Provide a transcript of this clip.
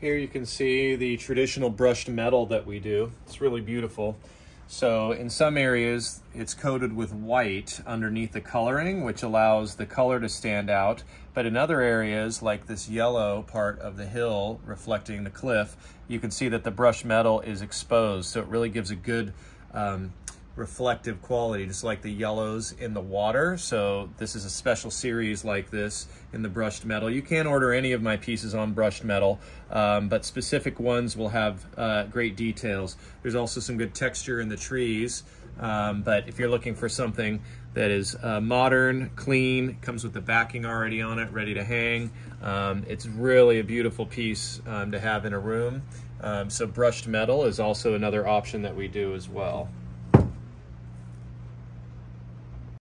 Here you can see the traditional brushed metal that we do. It's really beautiful. So in some areas, it's coated with white underneath the coloring, which allows the color to stand out. But in other areas, like this yellow part of the hill reflecting the cliff, you can see that the brushed metal is exposed. So it really gives a good um, reflective quality, just like the yellows in the water. So this is a special series like this in the brushed metal. You can order any of my pieces on brushed metal, um, but specific ones will have uh, great details. There's also some good texture in the trees, um, but if you're looking for something that is uh, modern, clean, comes with the backing already on it, ready to hang, um, it's really a beautiful piece um, to have in a room. Um, so brushed metal is also another option that we do as well.